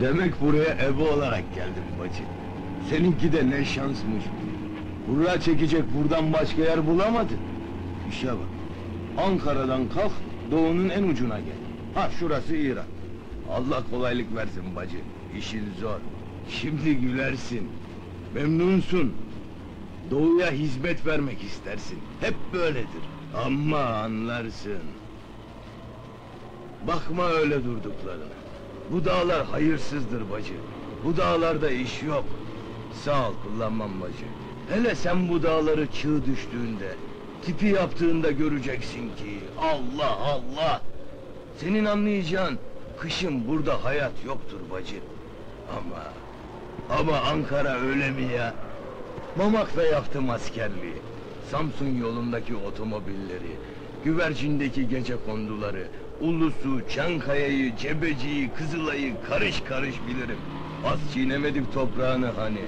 Demek buraya ebe olarak geldin bacı. Seninki de ne şansmış. Buraya çekecek buradan başka yer bulamadın. İşe bak. Ankara'dan kalk, doğunun en ucuna gel. Ha şurası İran. Allah kolaylık versin bacı. İşin zor. Şimdi gülersin. Memnunsun. Doğuya hizmet vermek istersin. Hep böyledir. Ama anlarsın. Bakma öyle durduklarına. Bu dağlar hayırsızdır bacı. Bu dağlarda iş yok. Sağ ol kullanmam bacı. Hele sen bu dağları çığ düştüğünde, tipi yaptığında göreceksin ki Allah Allah. Senin anlayacağın kışın burada hayat yoktur bacı. Ama ama Ankara öyle mi ya? Mamak'ta yaptım askerliği. Samsun yolundaki otomobilleri, güvercindeki gece konduları, Ulusu, Çankaya'yı, Cebeci'yi, Kızılay'ı karış karış bilirim. Az çiğnemedik toprağını hani.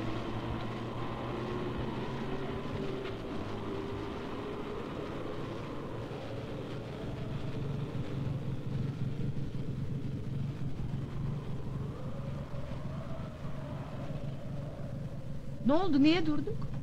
Ne oldu niye durduk?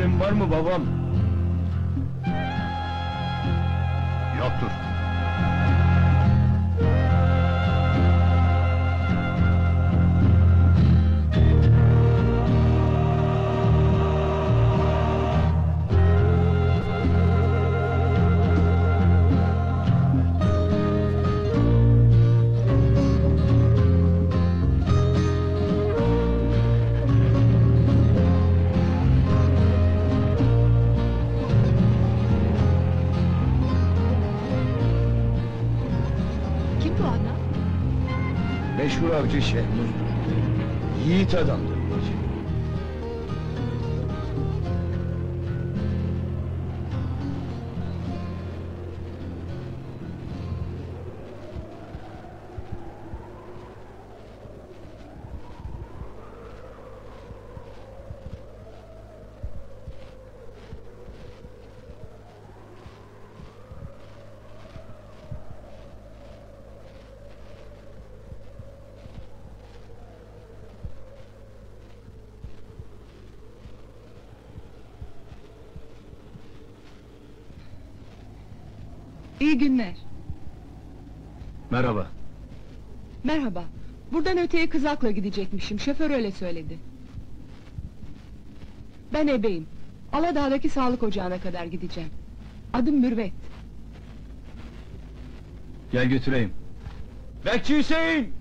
Emrin var mı babam? Чище. İyi günler. Merhaba. Merhaba. Buradan öteye kızakla gidecekmişim. Şoför öyle söyledi. Ben ebeyim. Aladağ'daki sağlık ocağına kadar gideceğim. Adım Mürvet. Gel götüreyim. Bekçi Hüseyin!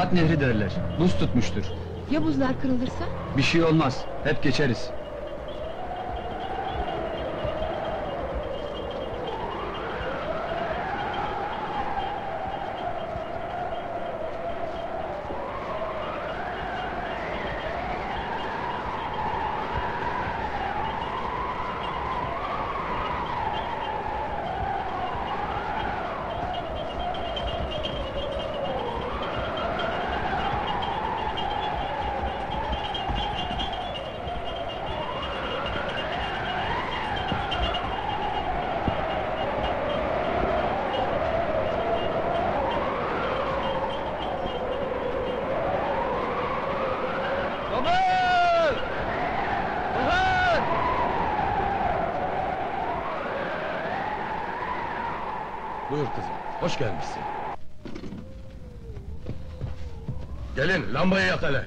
Murat Nehri derler. Buz tutmuştur. Ya buzlar kırılırsa? Bir şey olmaz. Hep geçeriz. Buyur kızım, hoş gelmişsin. Gelin, lambayı yak hele.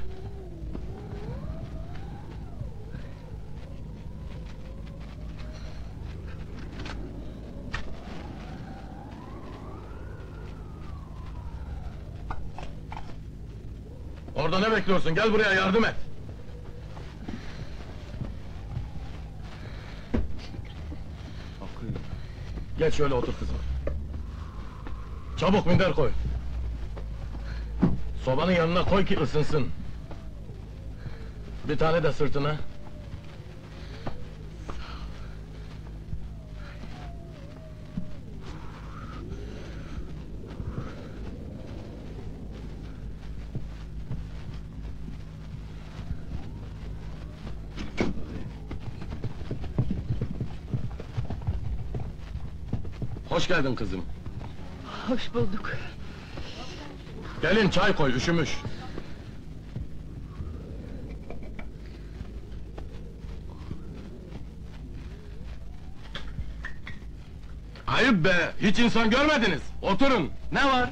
Orada ne bekliyorsun? Gel buraya yardım et. Geç şöyle otur kızım. Çabuk minder koy. Sobanın yanına koy ki ısınsın. Bir tane de sırtına. Hoş geldin kızım. Hoş bulduk. Gelin çay koy, üşümüş. Ayıp be, hiç insan görmediniz. Oturun, ne var?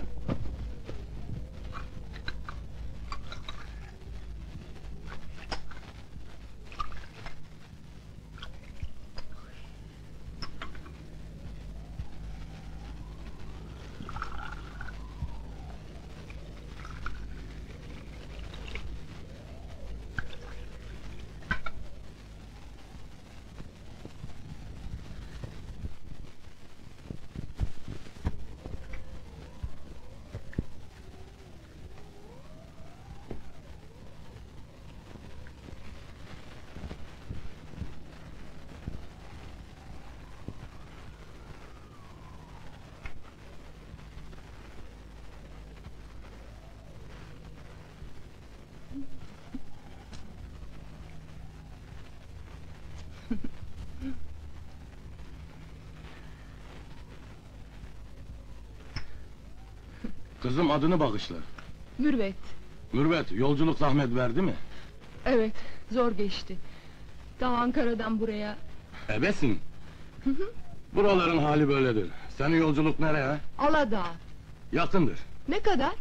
Kızım adını bağışla. Mürvet. Mürvet, yolculuk zahmet verdi mi? Evet, zor geçti. Ta Ankara'dan buraya. Ebesin. Buraların hali böyledir. Senin yolculuk nereye? Aladağ. Yakındır. Ne kadar?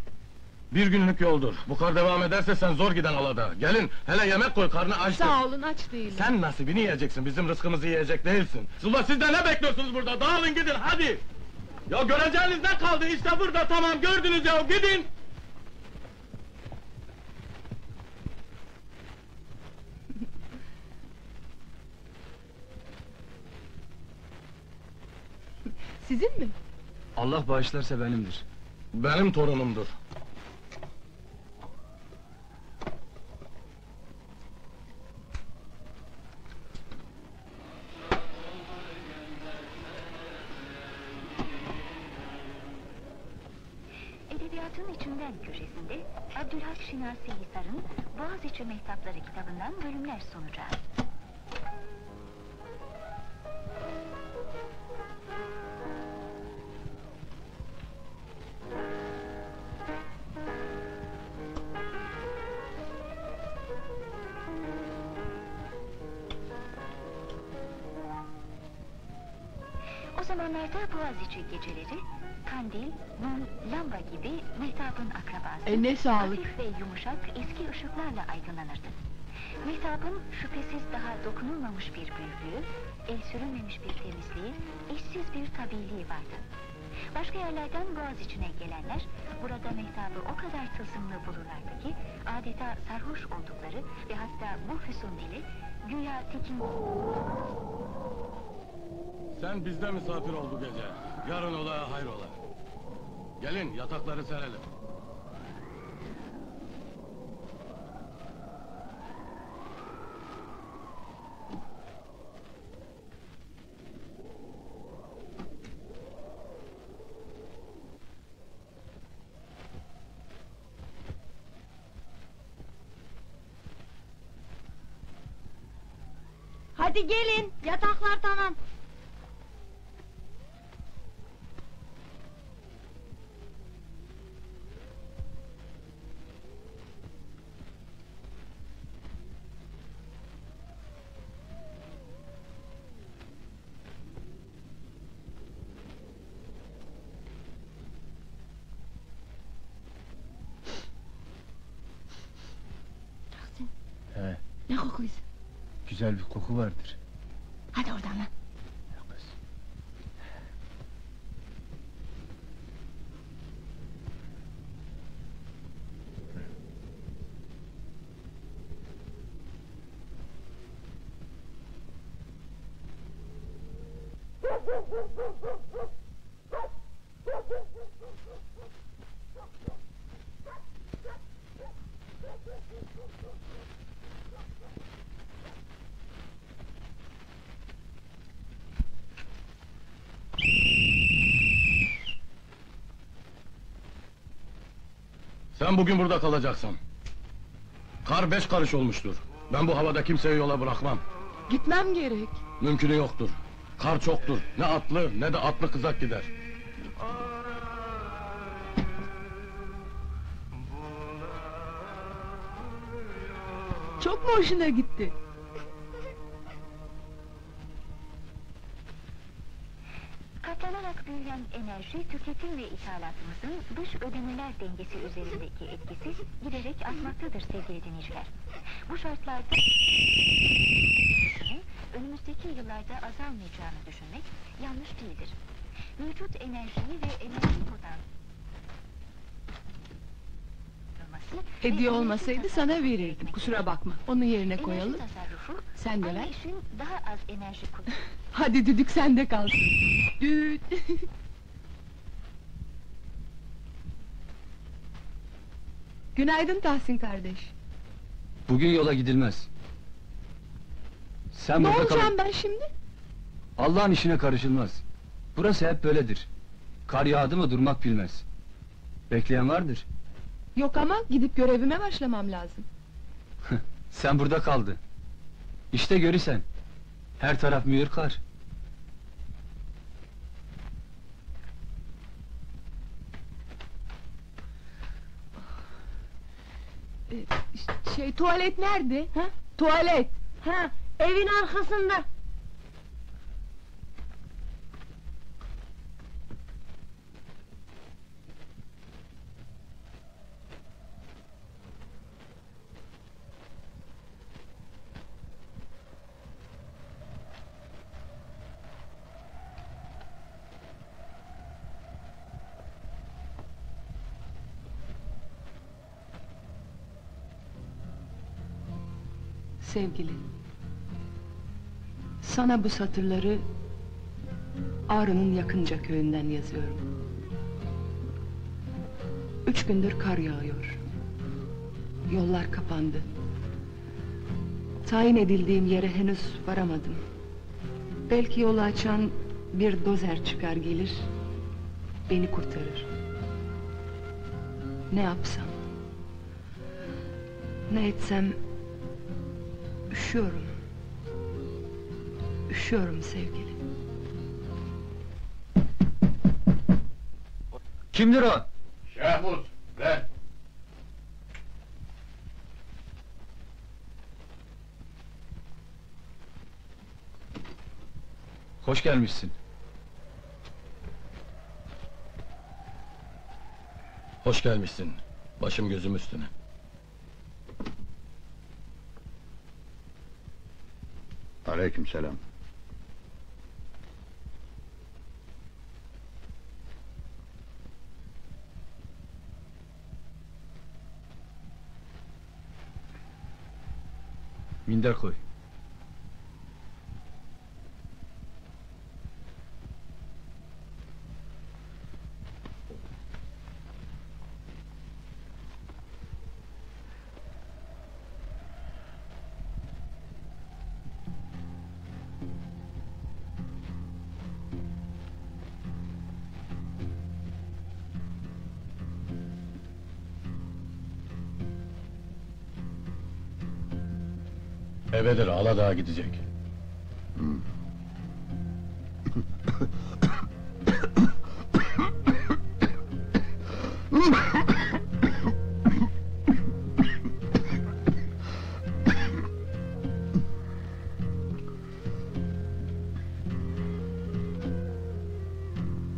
Bir günlük yoldur. Bu kar devam ederse sen zor giden alada. Gelin, hele yemek koy, karnı açtır. Sağ olun, aç değilim. Sen nasibini yiyeceksin, bizim rızkımızı yiyecek değilsin. Ulan siz de ne bekliyorsunuz burada? Dağılın gidin, hadi! Ya göreceğiniz ne kaldı? İşte burada, tamam gördünüz ya, gidin! Sizin mi? Allah bağışlarsa benimdir. Benim torunumdur. Abdülhak Şinas Sehisar'ın Boğaziçi Mehtapları kitabından bölümler sunacağız. O zamanlarda Boğaziçi geceleri kandil, mum, lamba gibi mehtabın akrabası, E, ne sağlık. hafif ve yumuşak eski ışıklarla aydınlanırdı. Mehtabın şüphesiz daha dokunulmamış bir büyüklüğü, el sürülmemiş bir temizliği, eşsiz bir tabiiliği vardı. Başka yerlerden Boğaz içine gelenler burada mehtabı o kadar tılsımlı bulurlardı ki adeta sarhoş oldukları ve hatta bu füsun dili güya tekin Sen bizde misafir ol bu gece. Yarın ola hayrola. Gelin yatakları serelim. Hadi gelin, yataklar tamam. He, Ne kokuysa? Güzel bir koku vardır. Hadi oradan lan. Sen bugün burada kalacaksın. Kar beş karış olmuştur. Ben bu havada kimseyi yola bırakmam. Gitmem gerek. Mümkünü yoktur. Kar çoktur. Ne atlı ne de atlı kızak gider. Çok mu hoşuna gitti? Enerji tüketim ve ithalatımızın dış ödemeler dengesi üzerindeki etkisi giderek artmaktadır sevgili dinleyiciler. Bu şartlarda önümüzdeki yıllarda azalmayacağını düşünmek yanlış değildir. Mevcut enerjiyi ve enerji potansiyeli Hediye olmasaydı sana verirdim. Kusura bakma. Onu yerine koyalım. Sen de ver. işin daha az enerji kullanımı. Hadi düdük sende kalsın. Düt. Günaydın Tahsin kardeş. Bugün yola gidilmez. Sen ne burada kal. olacağım ben şimdi? Allah'ın işine karışılmaz. Burası hep böyledir. Kar yağdı mı durmak bilmez. Bekleyen vardır. Yok ama gidip görevime başlamam lazım. Sen burada kaldı. İşte görürsen. Her taraf mühür kar. Şey tuvalet nerede? Ha? Tuvalet. Ha, evin arkasında. Sevgili. Sana bu satırları Ağrı'nın yakınca köyünden yazıyorum. Üç gündür kar yağıyor. Yollar kapandı. Tayin edildiğim yere henüz varamadım. Belki yolu açan bir dozer çıkar gelir, beni kurtarır. Ne yapsam? Ne etsem Üşüyorum. Üşüyorum sevgilim. Kimdir o? Şehmut, ben. Hoş gelmişsin. Hoş gelmişsin. Başım gözüm üstüne. Aleykümselam. Minder koy. Evedir Aladağ'a gidecek.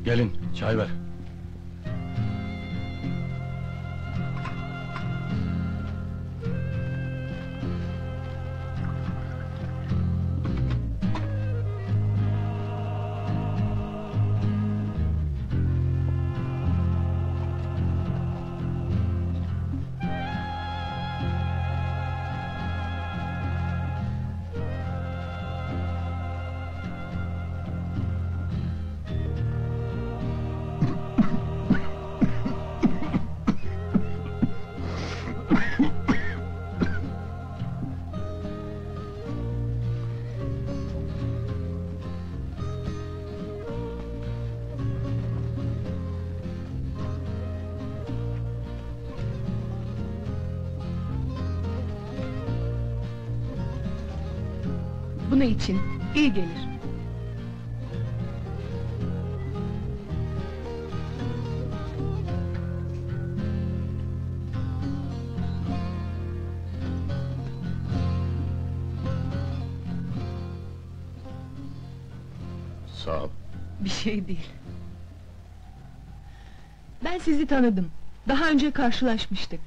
Gelin, çay ver. Bunu için iyi gelir. Sağ ol. Bir şey değil. Ben sizi tanıdım. Daha önce karşılaşmıştık.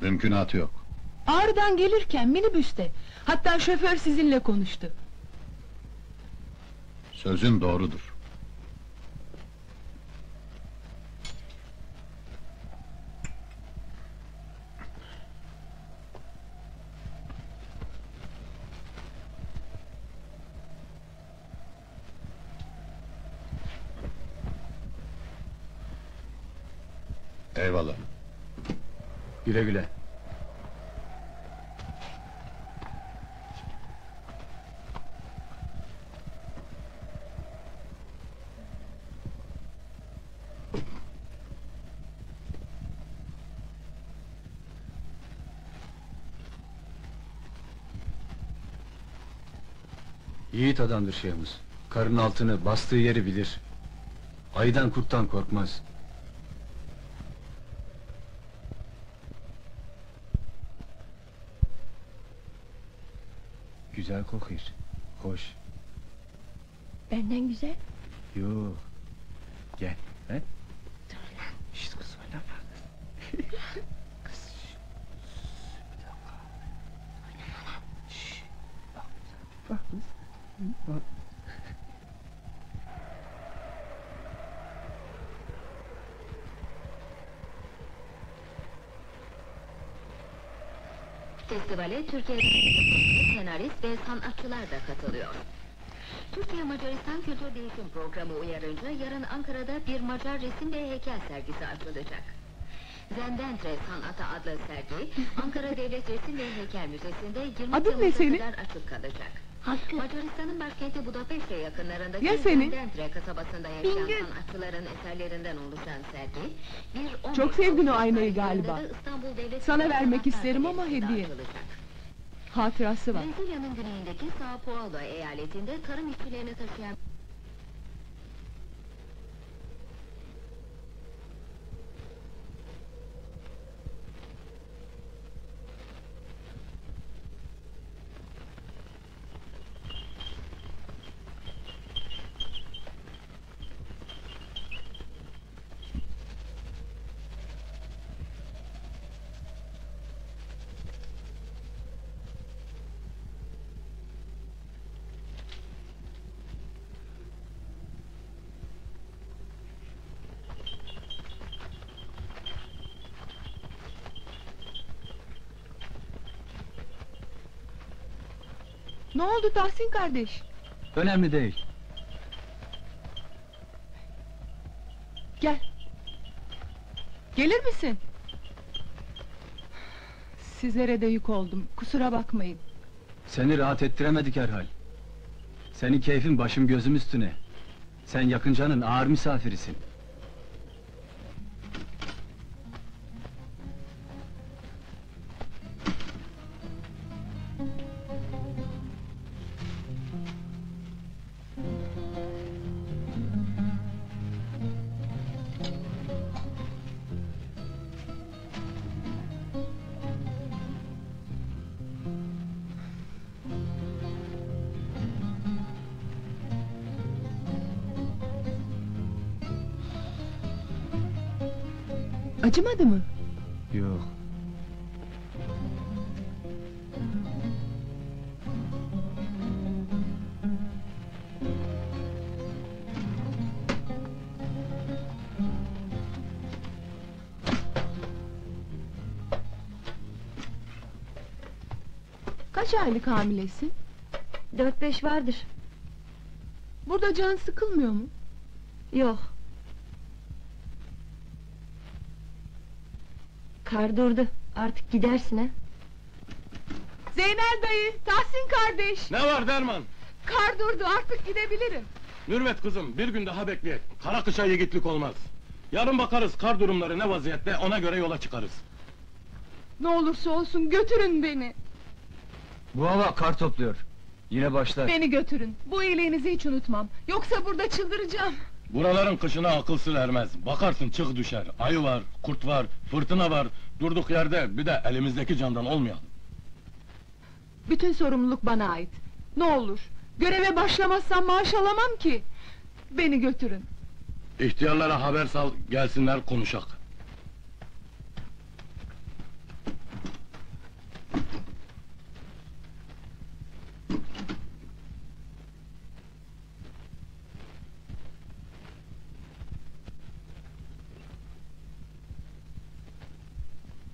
Mümkünatı yok. Ağrı'dan gelirken minibüste. Hatta şoför sizinle konuştu. Sözün doğrudur. Eyvallah. Güle güle. Adamdır şeyhimiz. Karın altını, bastığı yeri bilir. Aydan kurttan korkmaz. Güzel kokuyor. Hoş. Benden güzel. Yok. Gel. He? Şşt kız oynama. kız. şş. Bir dakika. Oynama lan. Şş. Bak. Bak kız. Bak. Festivale Türkiye'den senarist ve sanatçılar da katılıyor. Türkiye Macaristan Kültür Değişim Programı uyarınca yarın Ankara'da bir Macar resim ve heykel sergisi açılacak. Zendentre Sanatı adlı sergi Ankara Devlet Resim ve Heykel Müzesi'nde 20 Adın Temmuz'a kadar açık kalacak. Hakkı. Macaristan'ın başkenti Budapeşte yakınlarındaki Ya? Zendentre kasabasında yaşayan Bingöl. sanatçıların eserlerinden oluşan sergi bir 15 Çok sevdin o aynayı galiba. de İstanbul Devlet Sana vermek isterim ama hediye. açılacak. Hatırası var. Brezilya'nın güneyindeki Sao Paulo eyaletinde tarım işçilerini taşıyan Ne oldu Tahsin kardeş? Önemli değil. Gel. Gelir misin? Sizlere de yük oldum. Kusura bakmayın. Seni rahat ettiremedik herhal. Senin keyfin başım gözüm üstüne. Sen yakıncanın ağır misafirisin. Kaç aylık hamilesin? Dört beş vardır. Burada can sıkılmıyor mu? Yok. Kar durdu. Artık gidersin ha. Zeynel dayı, Tahsin kardeş. Ne var derman? Kar durdu artık gidebilirim. Nürmet kızım bir gün daha bekleyek. Kara kışa yiğitlik olmaz. Yarın bakarız kar durumları ne vaziyette ona göre yola çıkarız. Ne olursa olsun götürün beni. Bu hava kar topluyor. Yine başlar. Beni götürün. Bu iyiliğinizi hiç unutmam. Yoksa burada çıldıracağım. Buraların kışına akıl sır ermez. Bakarsın çık düşer. Ayı var, kurt var, fırtına var. Durduk yerde bir de elimizdeki candan olmayalım. Bütün sorumluluk bana ait. Ne olur. Göreve başlamazsam maaş alamam ki. Beni götürün. İhtiyarlara haber sal, gelsinler konuşak.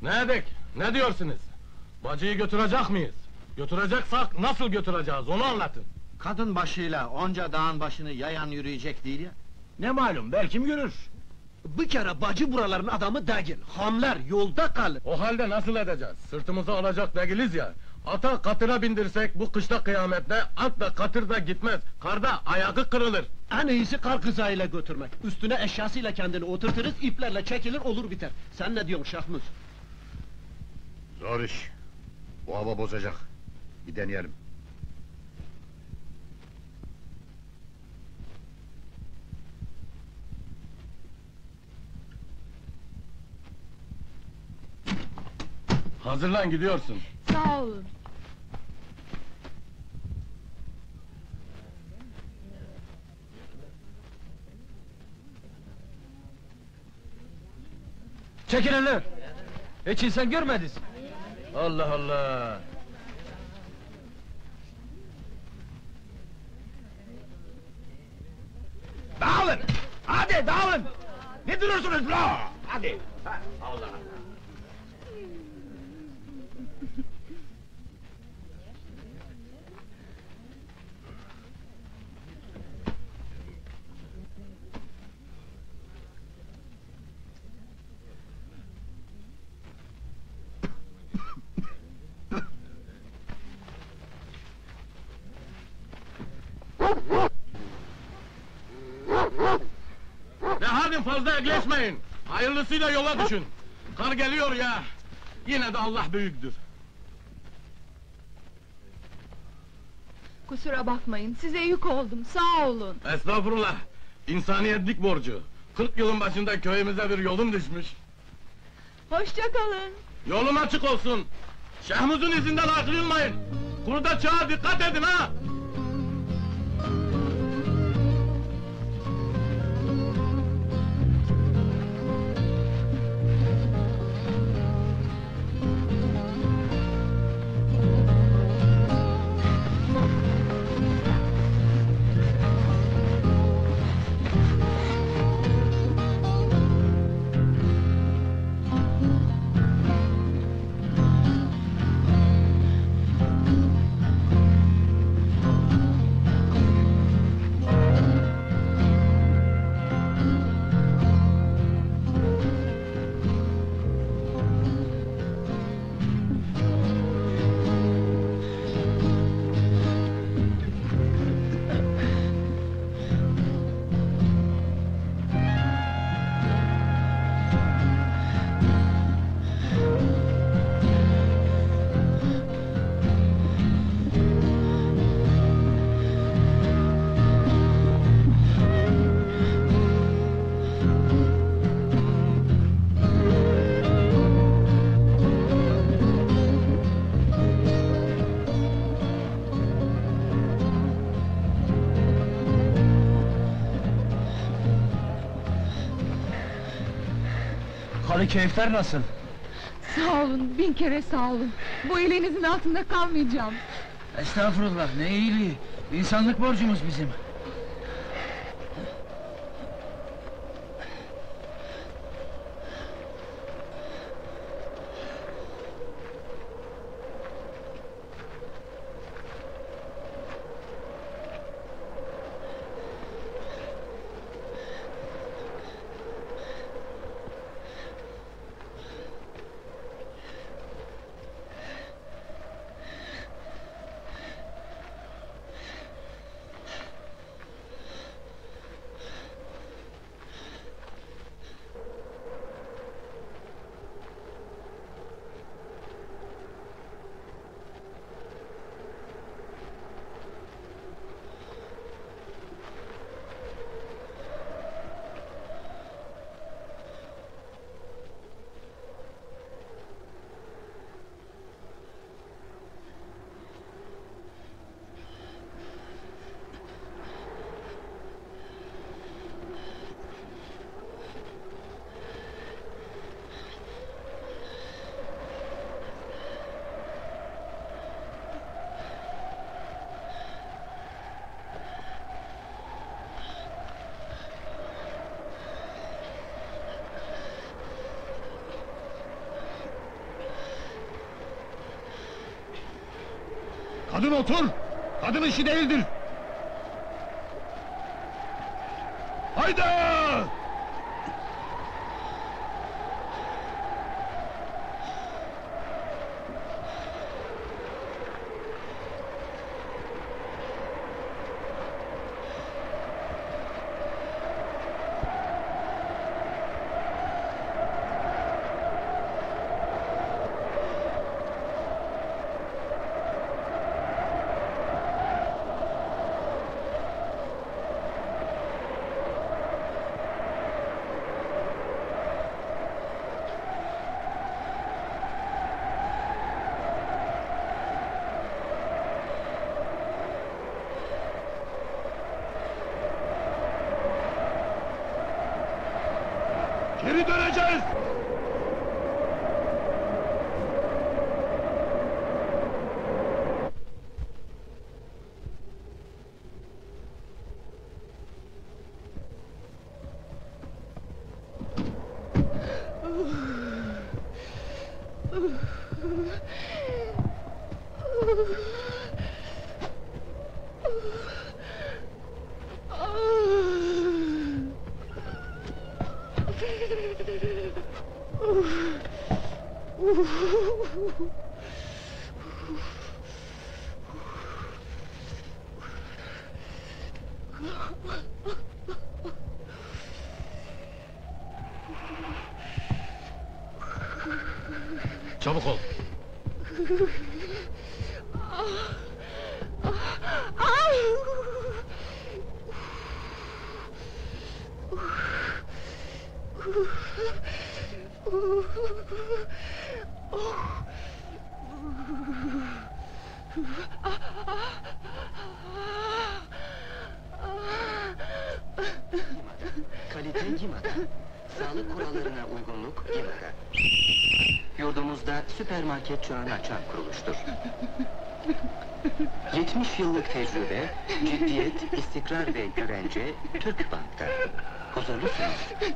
Ne edek? Ne diyorsunuz? Bacıyı götürecek miyiz? Götüreceksek nasıl götüreceğiz onu anlatın. Kadın başıyla onca dağın başını yayan yürüyecek değil ya. Ne malum belki yürür. Bir kere bacı buraların adamı değil. Hamler yolda kalır. O halde nasıl edeceğiz? Sırtımıza alacak değiliz ya. Ata katıra bindirsek bu kışta kıyamette at da katır da gitmez. Karda ayağı kırılır. En iyisi kar kızağıyla götürmek. Üstüne eşyasıyla kendini oturturuz, iplerle çekilir olur biter. Sen ne diyorsun Şahmuz? Zor iş. Bu hava bozacak. Bir deneyelim. Hazırlan gidiyorsun. Sağ olun. Çekil eller! Hiç insan görmediniz. Allah Allah. Dağılın! Hadi dağılın! Ne duruyorsunuz la? Hadi! Ha, Allah Ne halin fazla ekleşmeyin. Hayırlısıyla yola düşün. Kar geliyor ya. Yine de Allah büyüktür. Kusura bakmayın. Size yük oldum. Sağ olun. Estağfurullah. İnsaniyetlik borcu. 40 yılın başında köyümüze bir yolun düşmüş. Hoşça kalın. Yolun açık olsun. Şehmuz'un izinden ayrılmayın. Kurda çağa dikkat edin ha. Hali keyifler nasıl? Sağ olun, bin kere sağ olun. Bu iyiliğinizin altında kalmayacağım. Estağfurullah, ne iyiliği. İnsanlık borcumuz bizim. Kadın otur! Kadın işi değildir! Hayda! Çabuk ol!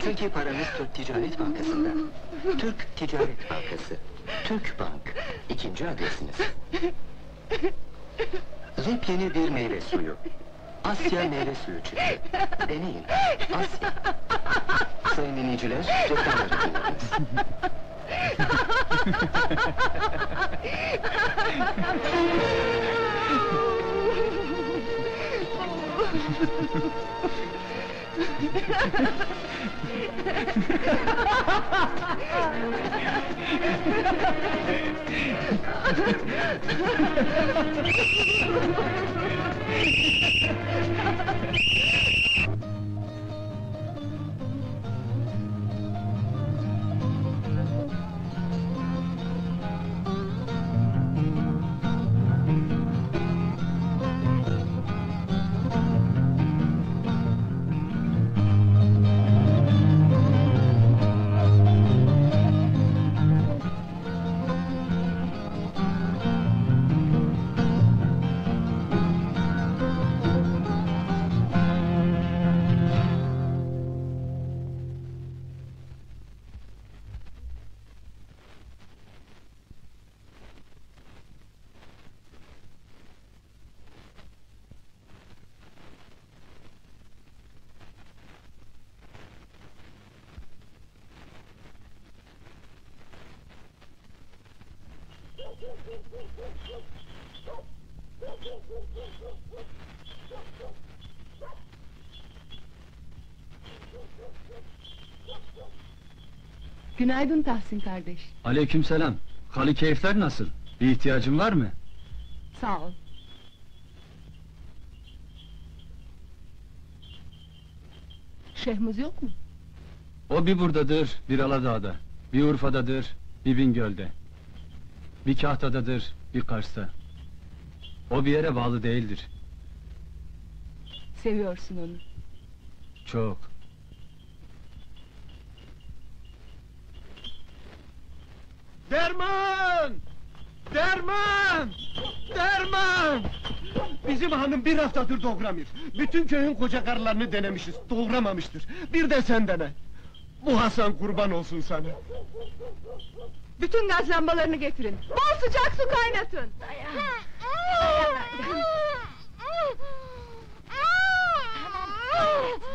Çünkü paranız Türk Ticaret Bankası'nda. Türk Ticaret Bankası. Türk Bank. İkinci adresiniz. Yepyeni bir meyve suyu. Asya meyve suyu çıktı. Deneyin. Asya. Sayın dinleyiciler, reklamları dinlediniz. Ha ha ha ha ha! Günaydın Tahsin kardeş. Aleykümselam. Hali keyifler nasıl? Bir ihtiyacın var mı? Sağ ol. Şehmuz yok mu? O bir buradadır, bir Aladağ'da. Bir Urfa'dadır, bir Bingöl'de. Bir Kahta'dadır, bir Kars'ta. O bir yere bağlı değildir. Seviyorsun onu. Çok. Derman! Derman! Derman! Bizim hanım bir haftadır doğuramıyor. Bütün köyün koca karılarını denemişiz, doğuramamıştır. Bir de sen dene. Bu Hasan kurban olsun sana. Bütün gaz lambalarını getirin. Bol sıcak su kaynatın. Bakın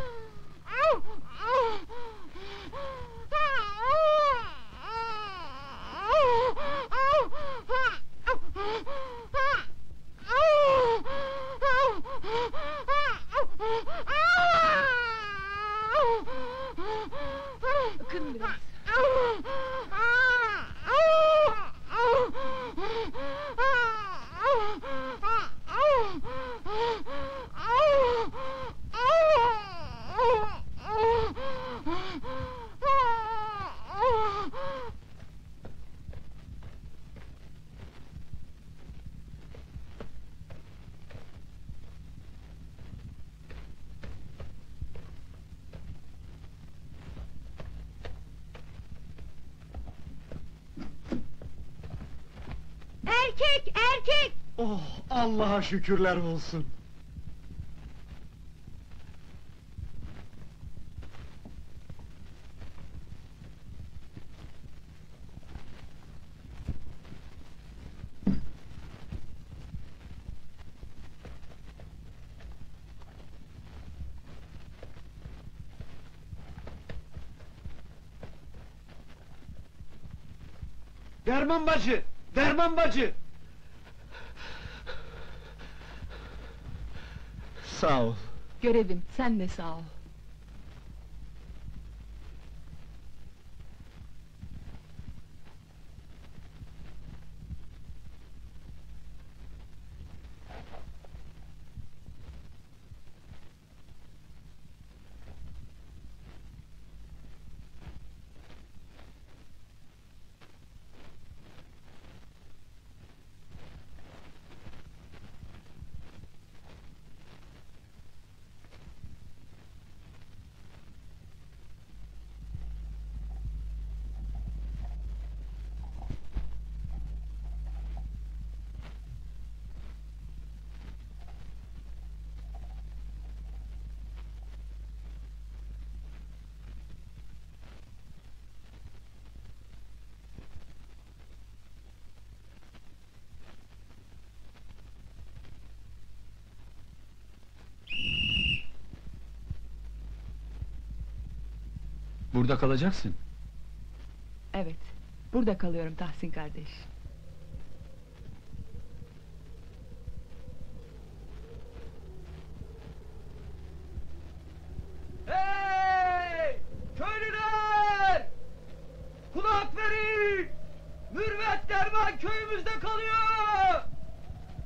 Erkek, erkek! Oh, Allah'a şükürler olsun. Derman bacı! Derman bacı! Sağ ol. Görevim, sen de sağ ol. Burada kalacaksın. Evet, burada kalıyorum Tahsin kardeş. Hey! Köylüler! Kulak verin! Mürvet Derman köyümüzde kalıyor!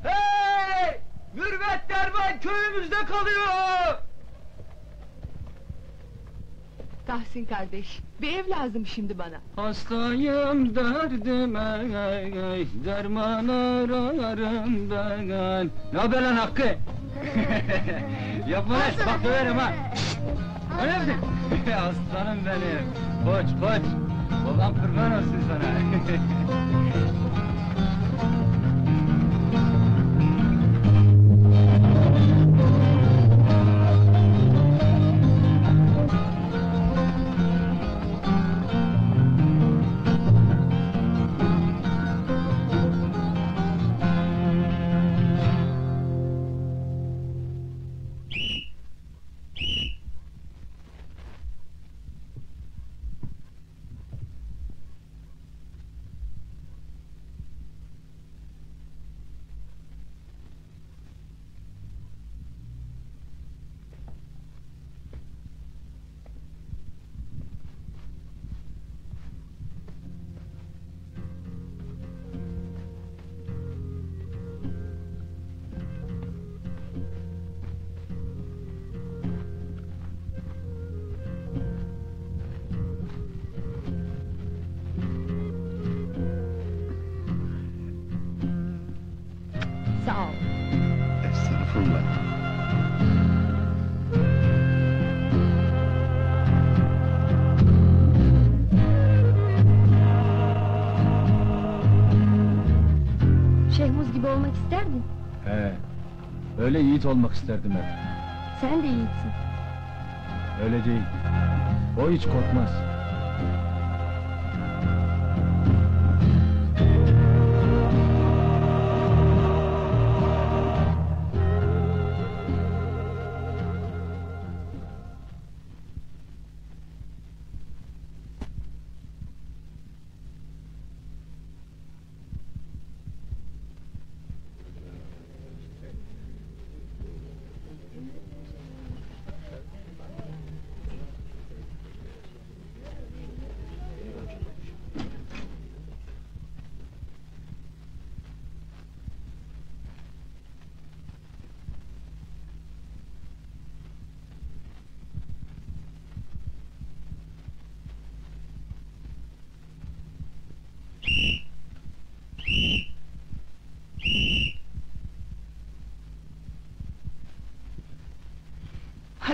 Hey! Mürvet Derman köyümüzde kalıyor! Tahsin kardeş, bir ev lazım şimdi bana. Hastayım derdime derman ararım ben. Ne haber lan Hakkı? Yapma lan bak döverim ha. Öyle mi? Aslanım benim. Koç koç. Babam kurban olsun sana. yiğit olmak isterdim hep. Sen de yiğitsin. Öyle değil. O hiç korkmaz.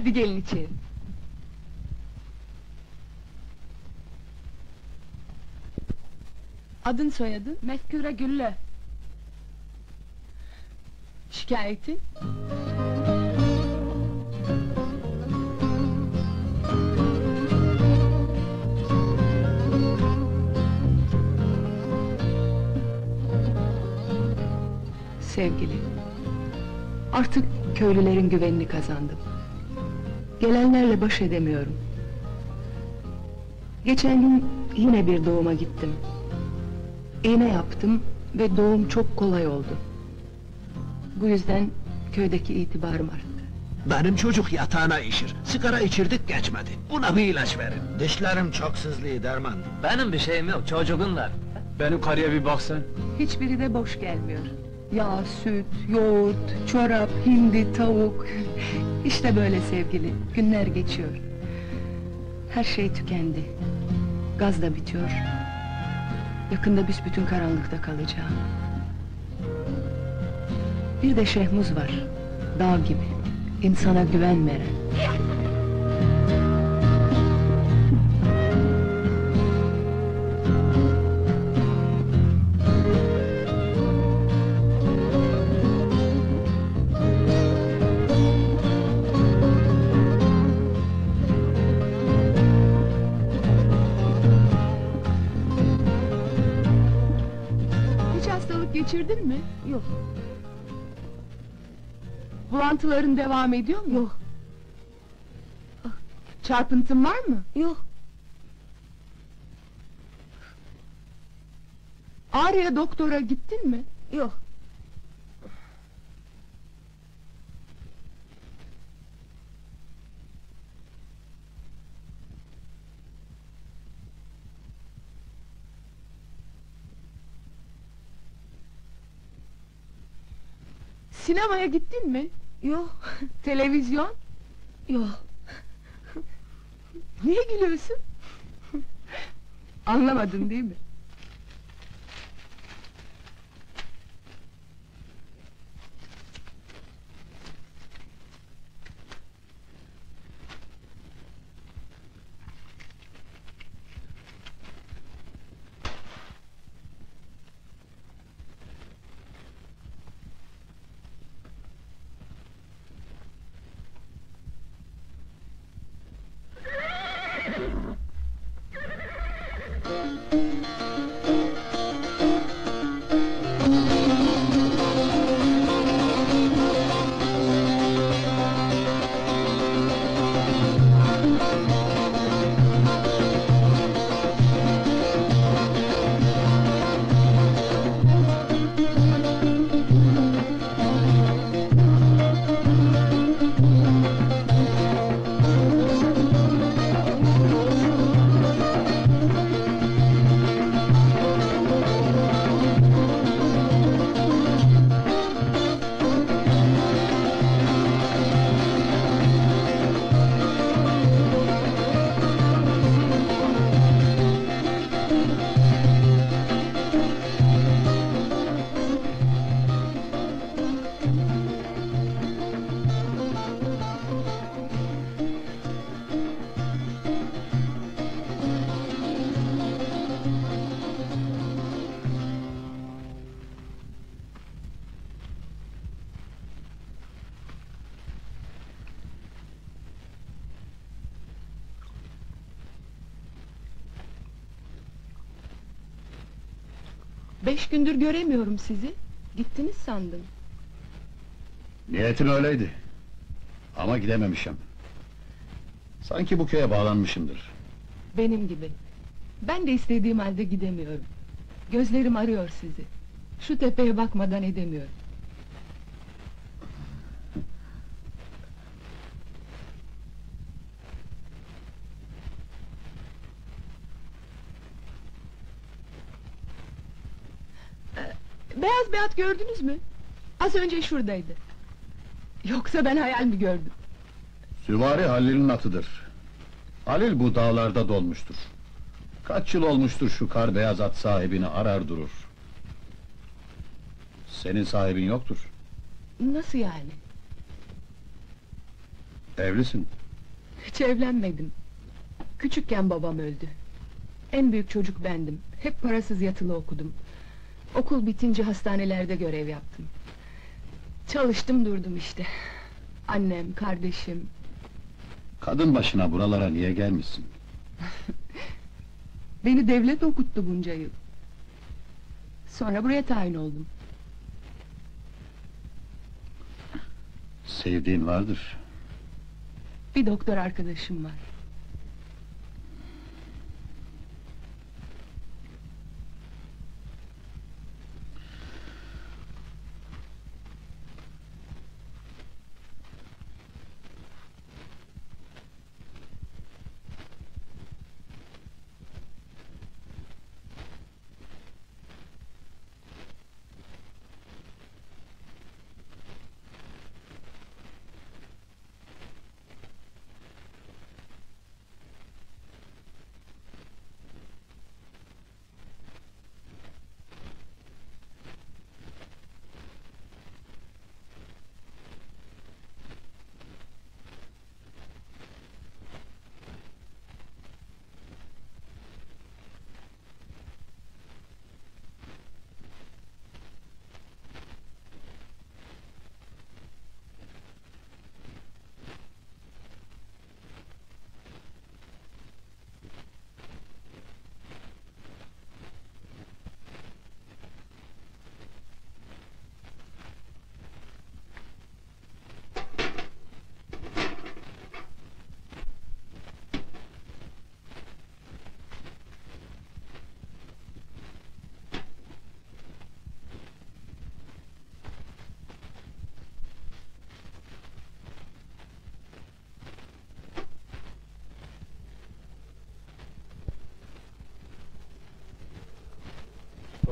Hadi gelin içeri. Adın soyadın? Meskure Güllü. Şikayetin? Sevgili, artık köylülerin güvenini kazandım. Gelenlerle baş edemiyorum. Geçen gün yine bir doğuma gittim. İğne yaptım ve doğum çok kolay oldu. Bu yüzden köydeki itibarım arttı. Benim çocuk yatağına işir. Sigara içirdik geçmedi. Buna bir ilaç verin. Dişlerim çok sızlıyor derman. Benim bir şeyim yok, çocuğun var. Benim karıya bir baksan. Hiçbiri de boş gelmiyor. Yağ, süt, yoğurt, çorap, hindi, tavuk. İşte böyle sevgili, günler geçiyor. Her şey tükendi. Gaz da bitiyor. Yakında büsbütün karanlıkta kalacağım. Bir de Şehmuz var. Dağ gibi. insana güven veren. Geçirdin mi? Yok. Bulantıların devam ediyor mu? Yok. Çarpıntın var mı? Yok. Ağrı'ya doktora gittin mi? Yok. Sinemaya gittin mi? Yok. Televizyon? Yok. Niye gülüyorsun? Anlamadın değil mi? Gündür göremiyorum sizi. Gittiniz sandım. Niyetim öyleydi. Ama gidememişim. Sanki bu köye bağlanmışımdır. Benim gibi. Ben de istediğim halde gidemiyorum. Gözlerim arıyor sizi. Şu tepeye bakmadan edemiyorum. Beyaz at gördünüz mü? Az önce şuradaydı. Yoksa ben hayal mi gördüm? Süvari Halil'in atıdır. Halil bu dağlarda dolmuştur. Kaç yıl olmuştur şu kar beyaz at sahibini arar durur. Senin sahibin yoktur. Nasıl yani? Evlisin. Hiç evlenmedim. Küçükken babam öldü. En büyük çocuk bendim. Hep parasız yatılı okudum. Okul bitince hastanelerde görev yaptım. Çalıştım durdum işte. Annem, kardeşim. Kadın başına buralara niye gelmişsin? Beni devlet okuttu bunca yıl. Sonra buraya tayin oldum. Sevdiğin vardır. Bir doktor arkadaşım var.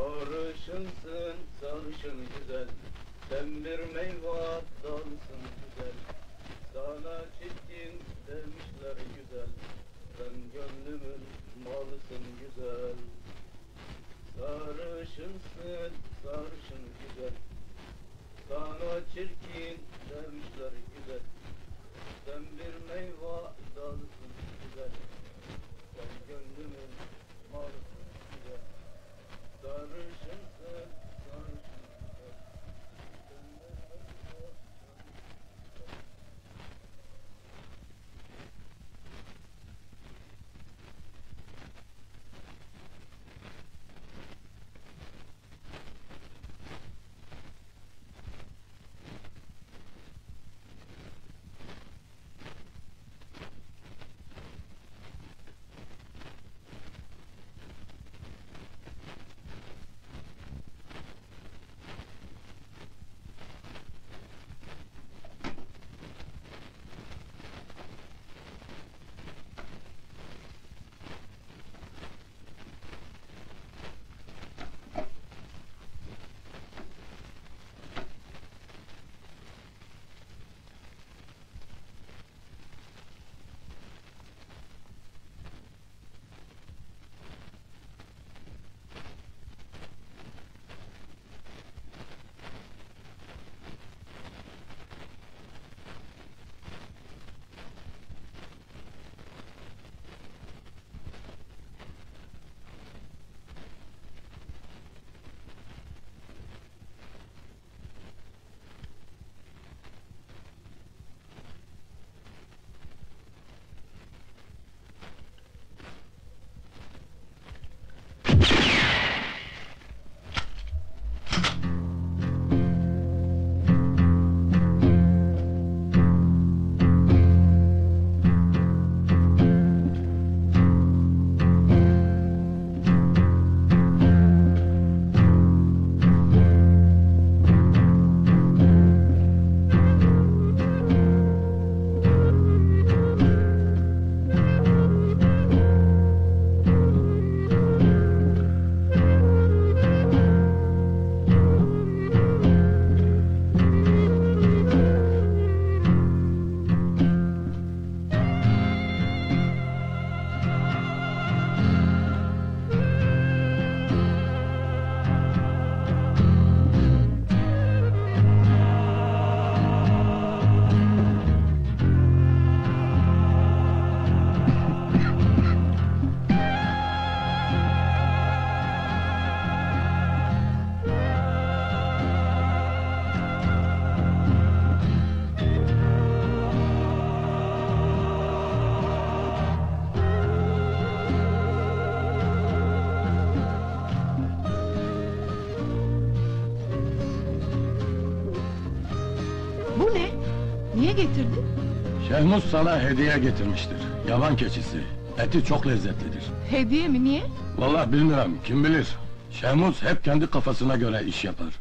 Sarışınsın, sarışın güzel. Sen bir meyve dalsın güzel. Sana çirkin demişler güzel. Sen gönlümün malısın güzel. Sarışınsın, sarışın Şehmus sana hediye getirmiştir. Yaban keçisi. Eti çok lezzetlidir. Hediye mi niye? Vallahi bilmiyorum, kim bilir. Şehmus hep kendi kafasına göre iş yapar.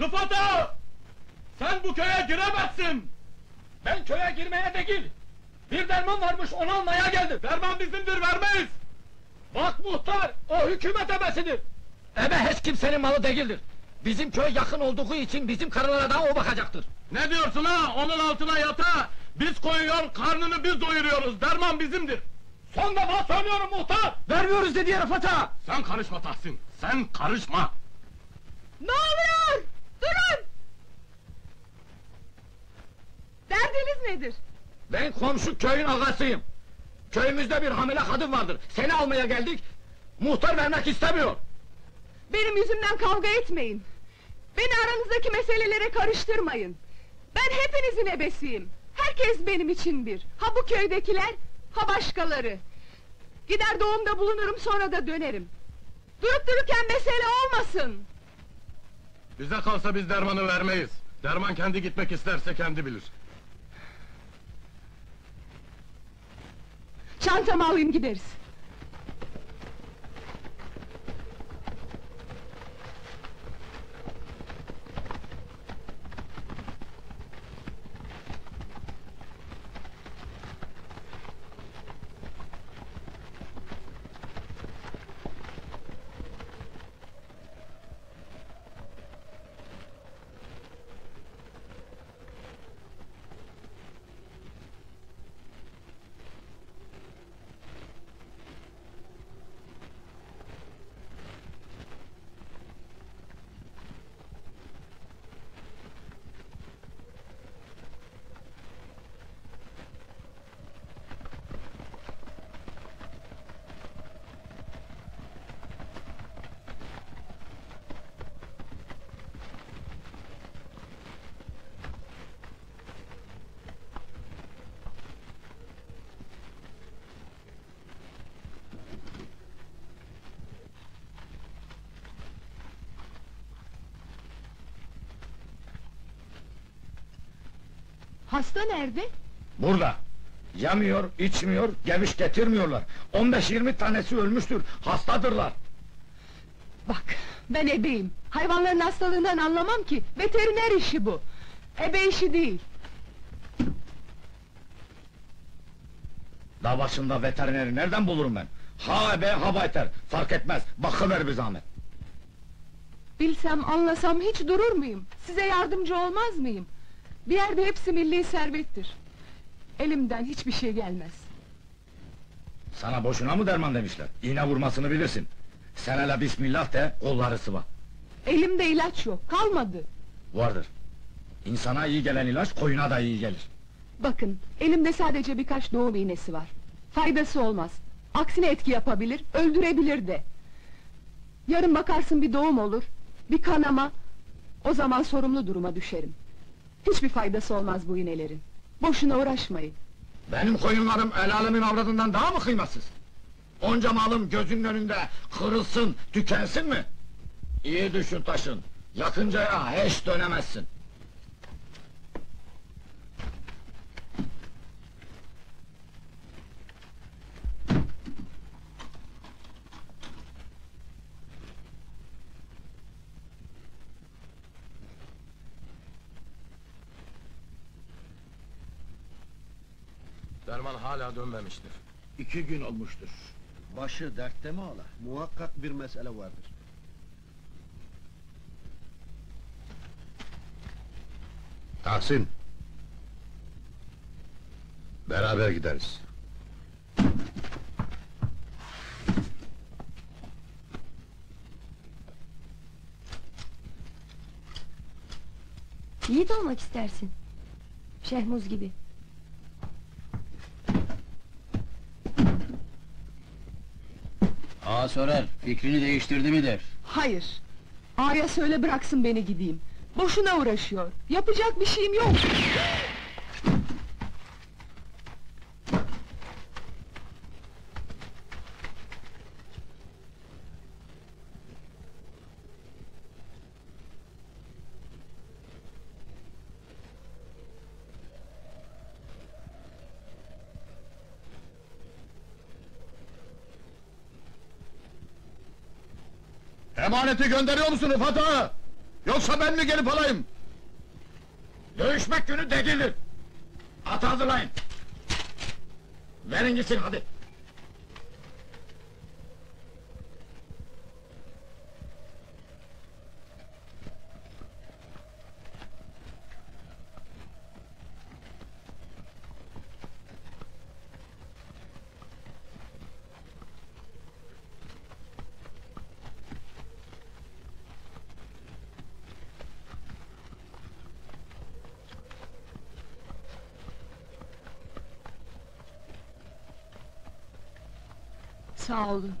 Rıfata! Sen bu köye giremezsin! Ben köye girmeye değil! Bir derman varmış onu almaya geldim! Derman bizimdir vermeyiz! Bak muhtar, o hükümet ebesidir! Ebe hiç kimsenin malı değildir. Bizim köy yakın olduğu için bizim karılara da o bakacaktır. Ne diyorsun ha? Onun altına yata! Biz koyuyor, karnını biz doyuruyoruz, derman bizimdir! Son defa söylüyorum muhtar! Vermiyoruz dedi Rıfat ağa. Sen karışma Tahsin, sen karışma! Ben komşu köyün ağasıyım. Köyümüzde bir hamile kadın vardır. Seni almaya geldik. Muhtar vermek istemiyor. Benim yüzümden kavga etmeyin. Beni aranızdaki meselelere karıştırmayın. Ben hepinizin ebesiyim. Herkes benim için bir. Ha bu köydekiler, ha başkaları. Gider doğumda bulunurum sonra da dönerim. Durup dururken mesele olmasın. Bize kalsa biz dermanı vermeyiz. Derman kendi gitmek isterse kendi bilir. Çantamı alayım gideriz. Hasta nerede? Burada. Yemiyor, içmiyor, geviş getirmiyorlar. 15-20 tanesi ölmüştür, hastadırlar. Bak, ben ebeyim. Hayvanların hastalığından anlamam ki. Veteriner işi bu. Ebe işi değil. Dağ başında veterineri nereden bulurum ben? Ha be ha beter, fark etmez, bakıver bir zahmet. Bilsem, anlasam hiç durur muyum? Size yardımcı olmaz mıyım? Bir yerde hepsi milli servettir. Elimden hiçbir şey gelmez. Sana boşuna mı derman demişler? İğne vurmasını bilirsin. Sen hele bismillah de, kolları sıva. Elimde ilaç yok, kalmadı. Vardır. İnsana iyi gelen ilaç, koyuna da iyi gelir. Bakın, elimde sadece birkaç doğum iğnesi var. Faydası olmaz. Aksine etki yapabilir, öldürebilir de. Yarın bakarsın bir doğum olur, bir kanama... ...o zaman sorumlu duruma düşerim. Hiçbir faydası olmaz bu iğnelerin. Boşuna uğraşmayın. Benim koyunlarım el alemin avradından daha mı kıymatsız? Onca malım gözünün önünde kırılsın, tükensin mi? İyi düşün taşın, yakıncaya hiç dönemezsin. Derman hala dönmemiştir. İki gün olmuştur. Başı dertte mi ola? Muhakkak bir mesele vardır. Tahsin. Beraber gideriz. Yiğit olmak istersin. Şehmuz gibi. Ağa sorar, fikrini değiştirdi mi der. Hayır. Ağaya söyle bıraksın beni gideyim. Boşuna uğraşıyor. Yapacak bir şeyim yok. Emaneti gönderiyor musun Rıfat ağa? Yoksa ben mi gelip alayım? Dövüşmek günü değildir. At hazırlayın. Verin gitsin hadi. Sağ olun.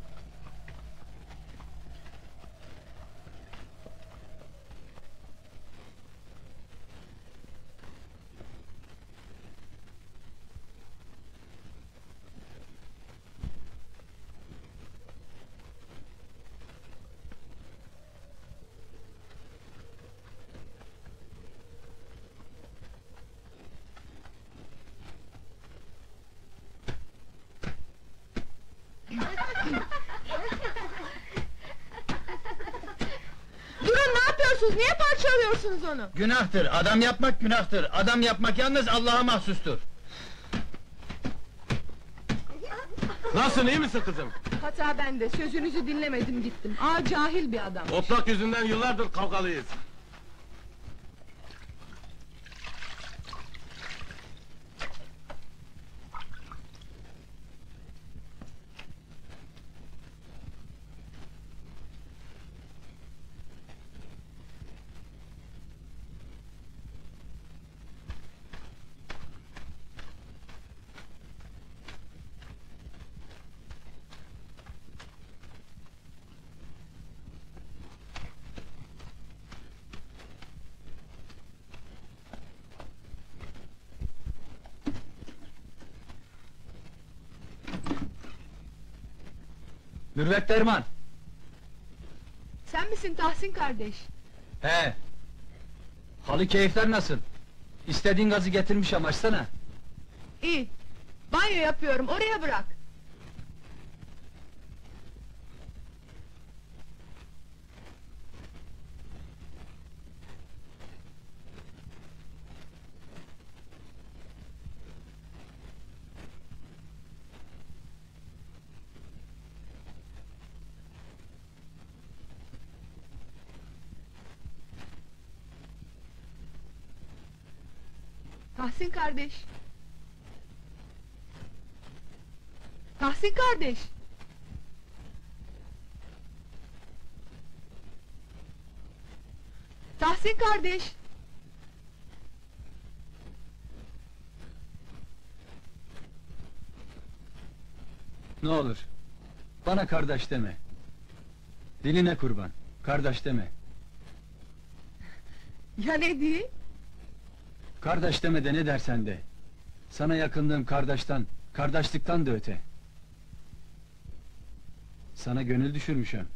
Durun ne parçalıyorsunuz onu? Günahtır, adam yapmak günahtır. Adam yapmak yalnız Allah'a mahsustur. Nasılsın iyi misin kızım? Hata bende. Sözünüzü dinlemedim gittim. Aa cahil bir adam. Otlak yüzünden yıllardır kavgalıyız. Mürvet Derman. Sen misin Tahsin kardeş? He. Halı keyifler nasıl? İstediğin gazı getirmiş ama açsana. İyi. Banyo yapıyorum. Oraya bırak. Tahsin kardeş. Tahsin kardeş. Tahsin kardeş. Ne olur. Bana kardeş deme. Diline kurban. Kardeş deme. Ya ne diyeyim? Kardeş deme de ne dersen de. Sana yakınlığım kardeşten, kardeşlikten de öte. Sana gönül düşürmüşüm.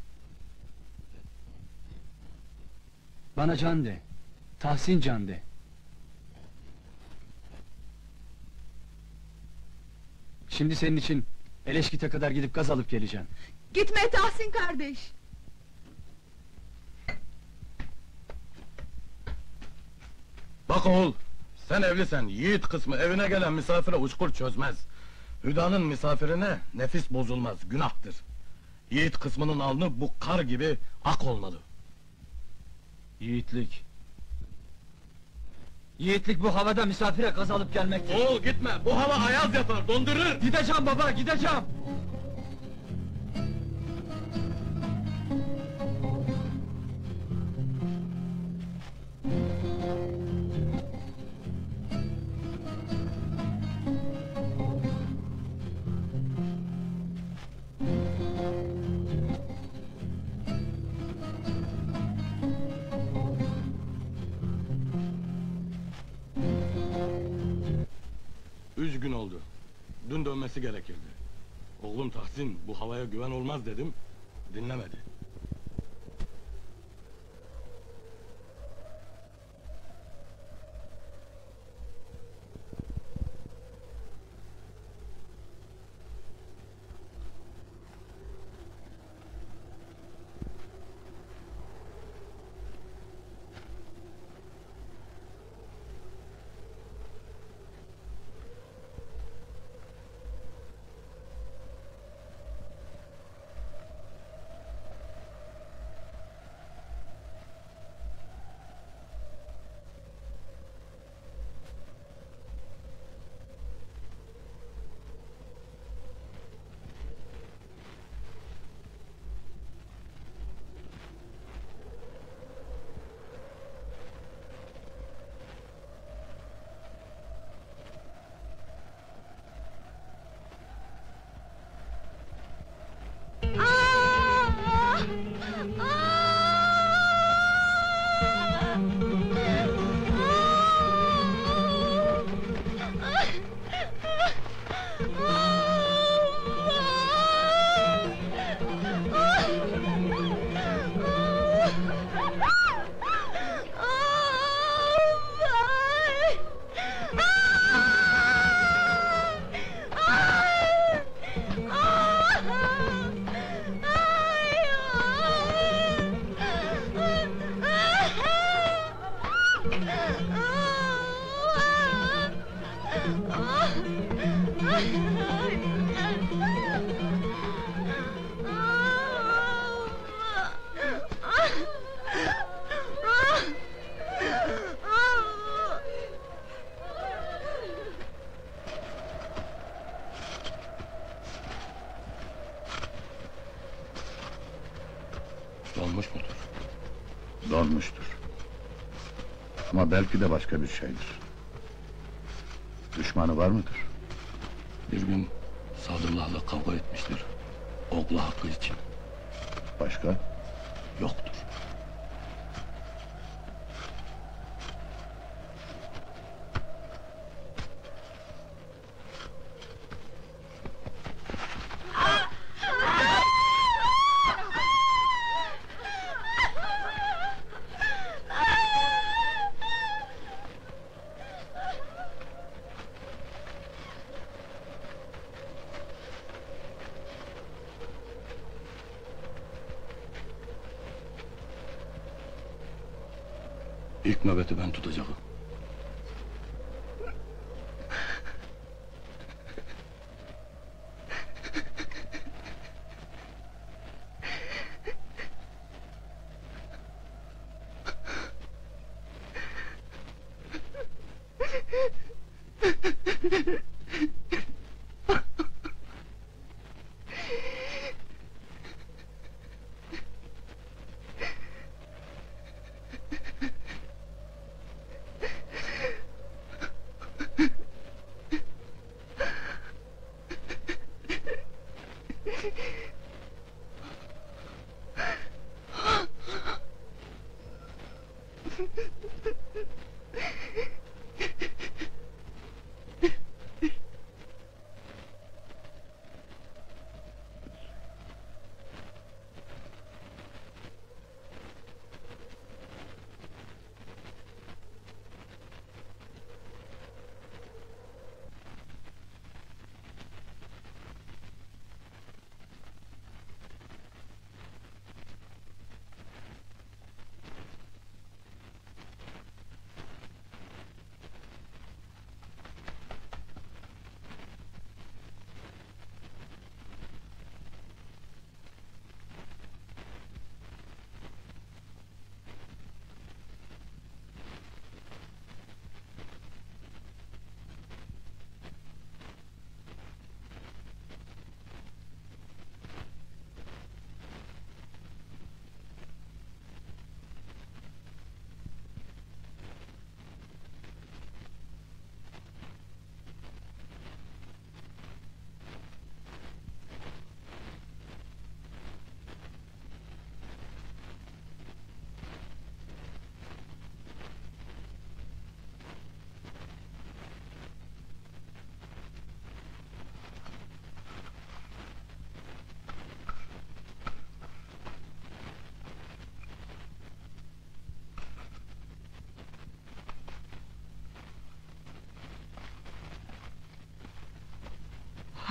Bana can de. Tahsin can de. Şimdi senin için Eleşkit'e kadar gidip gaz alıp geleceğim. Gitme Tahsin kardeş. Bak oğul, Sen evlisen, yiğit kısmı evine gelen misafire uçkur çözmez. Hüdanın misafirine nefis bozulmaz, günahtır. Yiğit kısmının alnı bu kar gibi ak olmalı. Yiğitlik. Yiğitlik bu havada misafire gaz alıp gelmektir. Oğul gitme, bu hava ayaz yapar, dondurur! Gideceğim baba, gideceğim! Üç gün oldu. Dün dönmesi gerekirdi. Oğlum Tahsin, bu havaya güven olmaz dedim, dinlemedi. Belki de başka bir şeydir. Düşmanı var mıdır? Bir gün Sadullah'la kavga etmiştir. Oğlu hakkı için.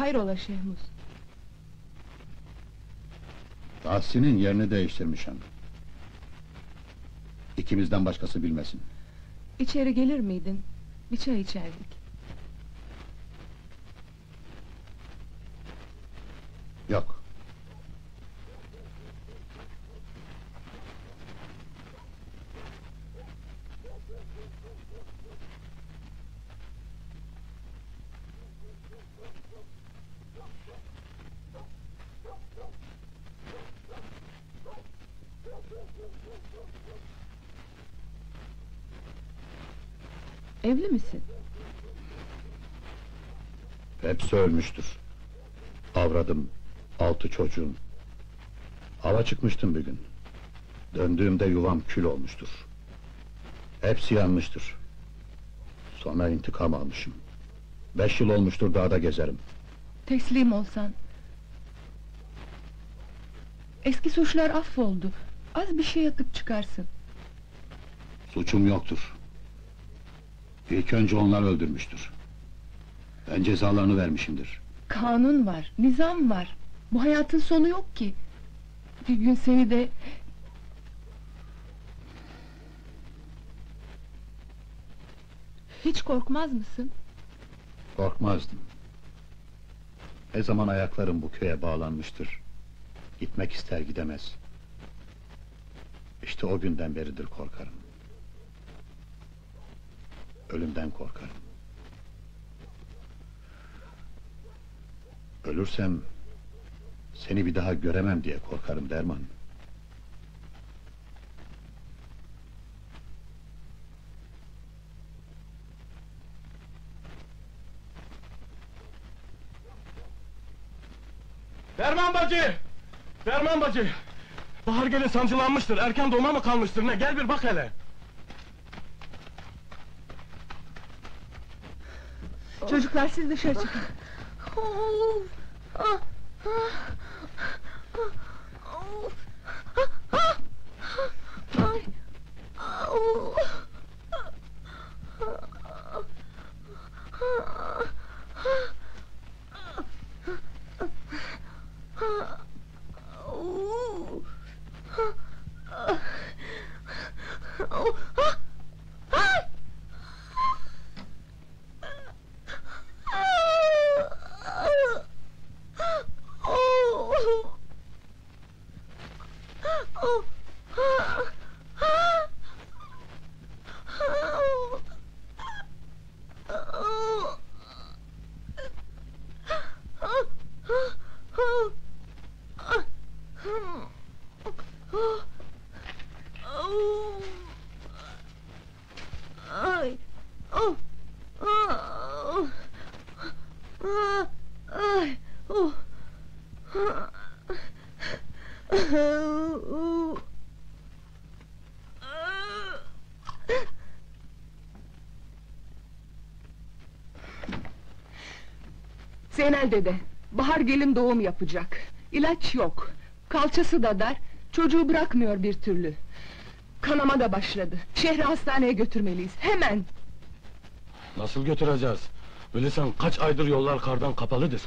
Hayrola Şehmuz? Tahsin'in yerini değiştirmişim. İkimizden başkası bilmesin. İçeri gelir miydin? Bir çay içerdik. Yok. Evli misin? Hepsi ölmüştür. Avradım, altı çocuğum. Hava çıkmıştım bir gün. Döndüğümde yuvam kül olmuştur. Hepsi yanmıştır. Sonra intikam almışım. Beş yıl olmuştur dağda gezerim. Teslim olsan. Eski suçlar affoldu. Az bir şey yatıp çıkarsın. Suçum yoktur. İlk önce onlar öldürmüştür. Ben cezalarını vermişimdir. Kanun var, nizam var. Bu hayatın sonu yok ki. Bir gün seni de... Hiç korkmaz mısın? Korkmazdım. Ne zaman ayaklarım bu köye bağlanmıştır. Gitmek ister gidemez. İşte o günden beridir korkarım. Ölümden korkarım. Ölürsem seni bir daha göremem diye korkarım Derman. Derman bacı! Derman bacı! Bahar gelin sancılanmıştır, erken doğuma mı kalmıştır ne? Gel bir bak hele! Çocuklar siz dışarı çıkın. Oh. Zeynel dede, Bahar gelin doğum yapacak. İlaç yok. Kalçası da dar, çocuğu bırakmıyor bir türlü. Kanama da başladı. Şehri hastaneye götürmeliyiz, hemen! Nasıl götüreceğiz? Bilirsen kaç aydır yollar kardan kapalıdır.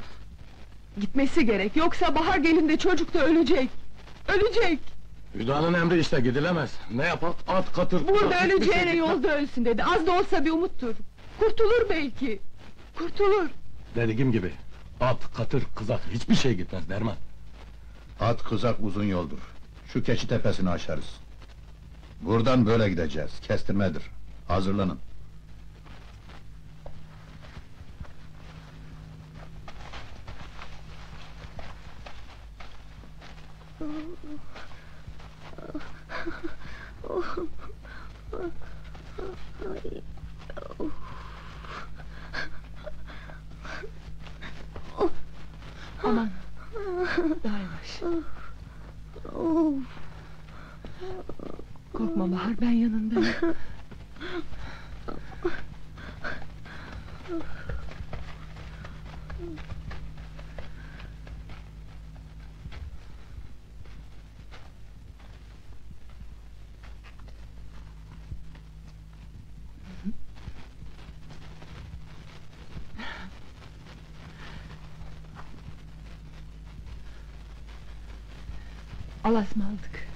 Gitmesi gerek, yoksa Bahar gelin de çocuk da ölecek! Ölecek! Hüdanın emri işte gidilemez. Ne yapak? At katır. Burada öleceğine yolda ölsün dedi, az da olsa bir umuttur. Kurtulur belki! Kurtulur! Dediğim gibi. At, katır, kızak hiçbir şey gitmez Derman. At kızak uzun yoldur. Şu keçi tepesini aşarız. Buradan böyle gideceğiz. Kestirmedir. Hazırlanın. Aman! Daha yavaş! Korkma Bahar, ben yanındayım. Alasmaldık.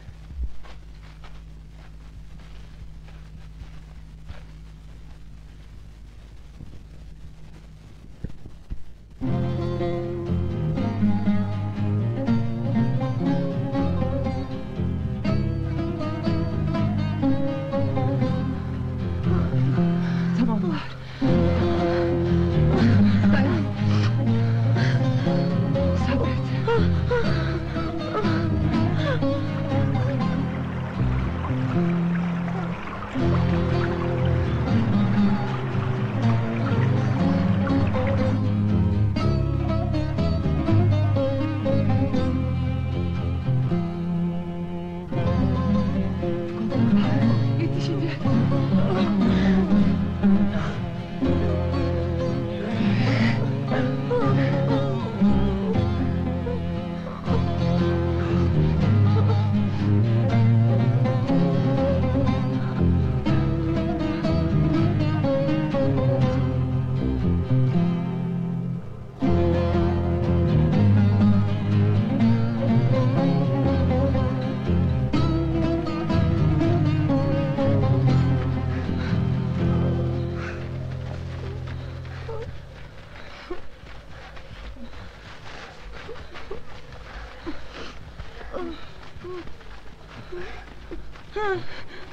Oh,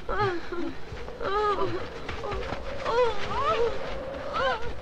oh, oh, oh, oh.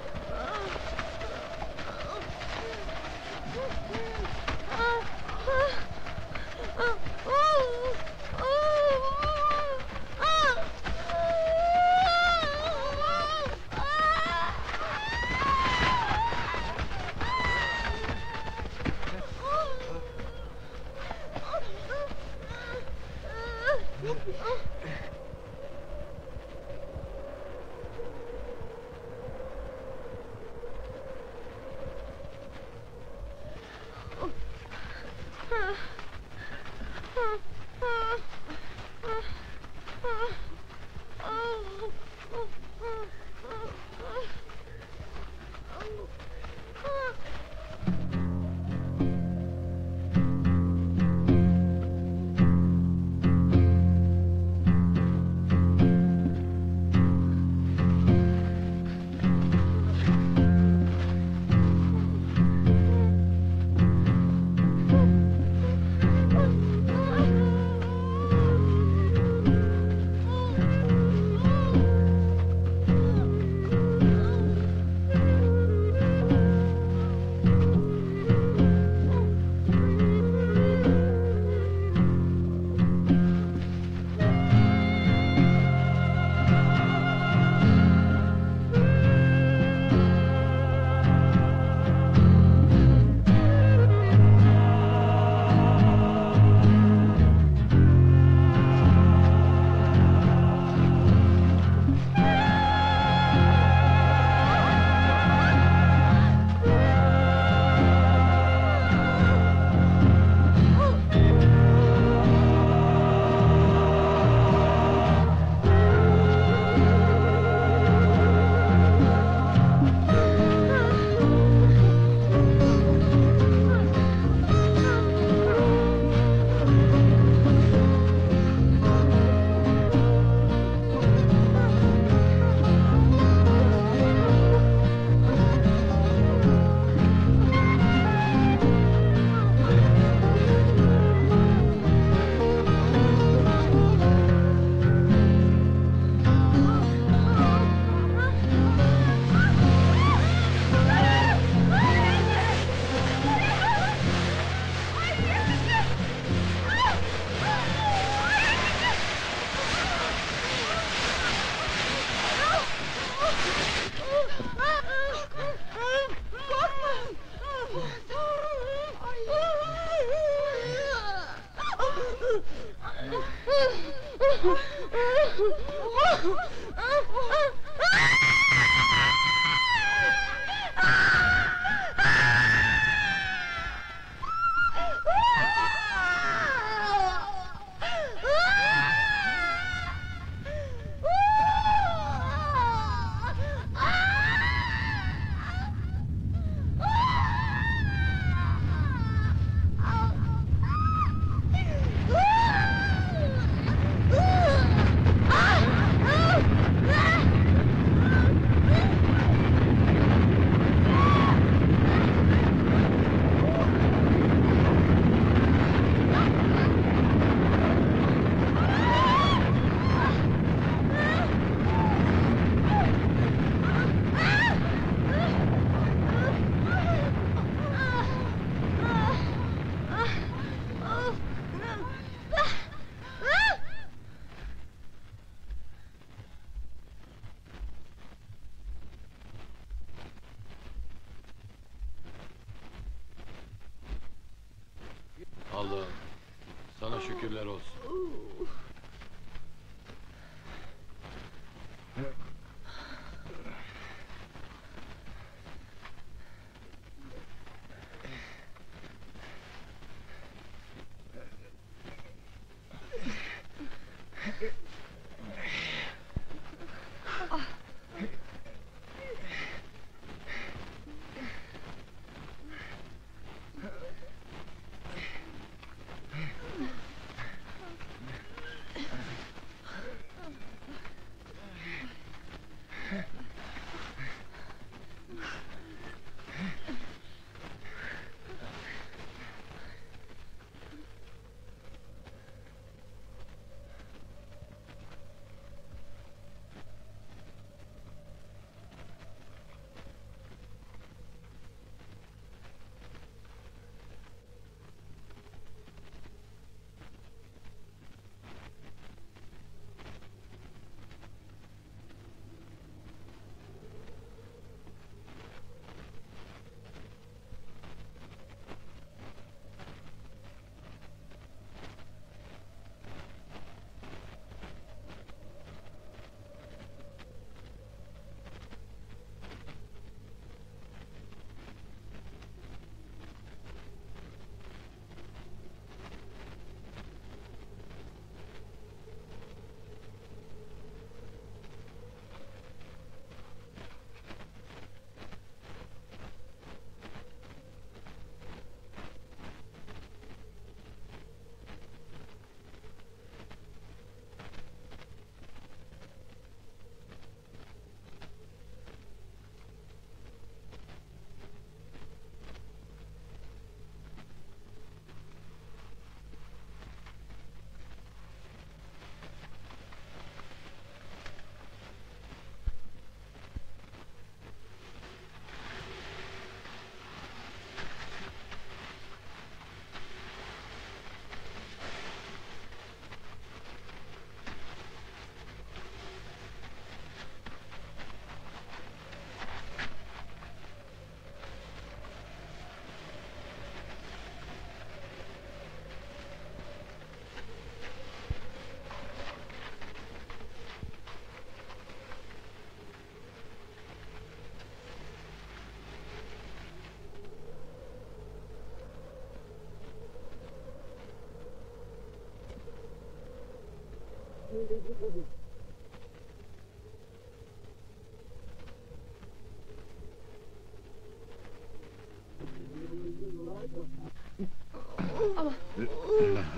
Şükürler olsun.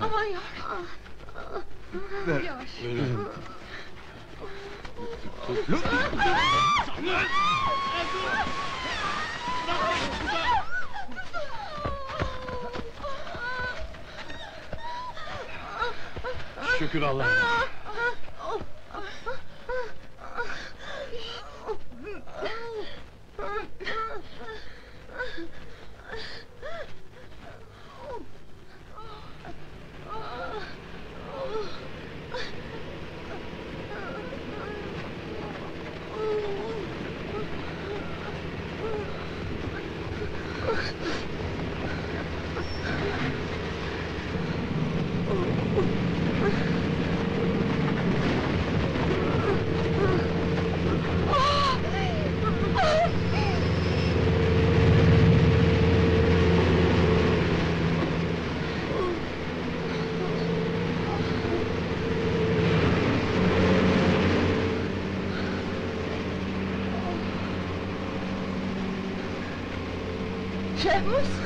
Aman yavrum. Yavaş. Şükür Allah'a. Şehmus.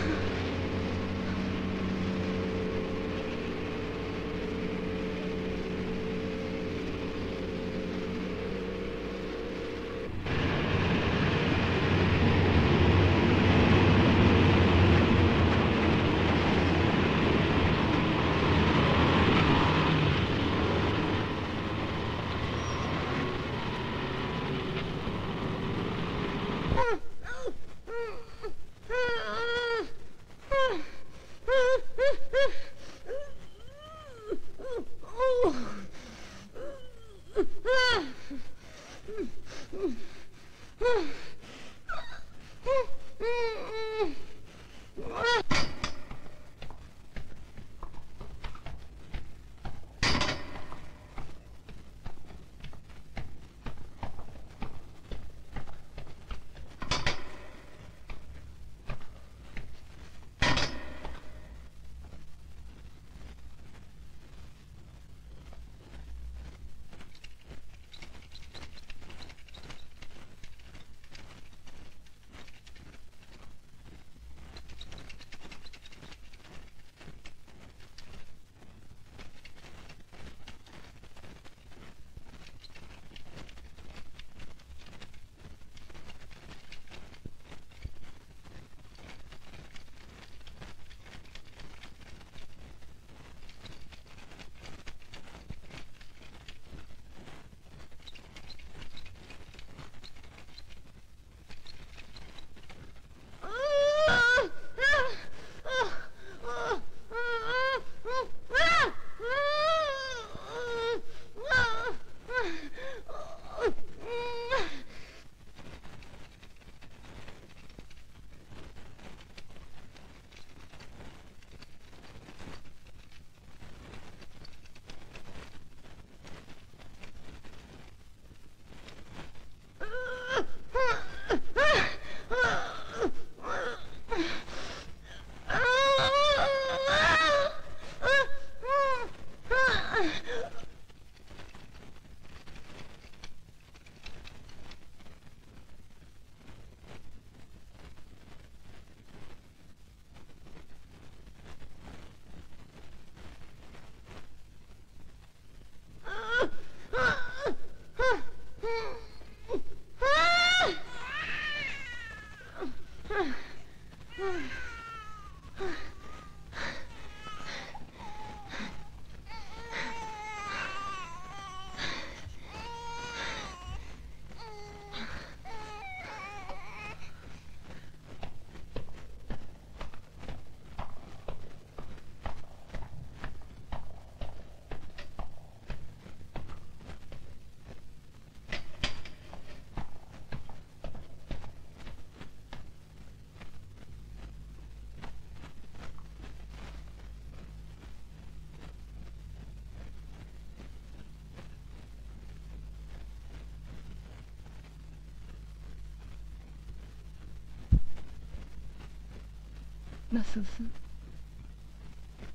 Nasılsın?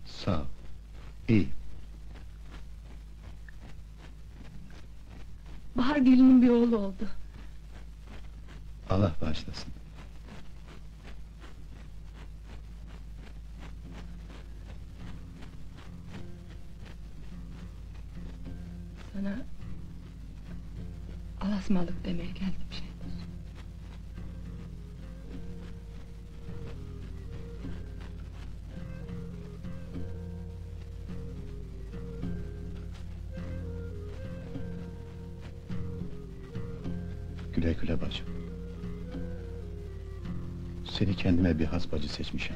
Sağ ol. İyi. Bahar gelinin bir oğlu oldu. Kendime bir has bacı seçmişim.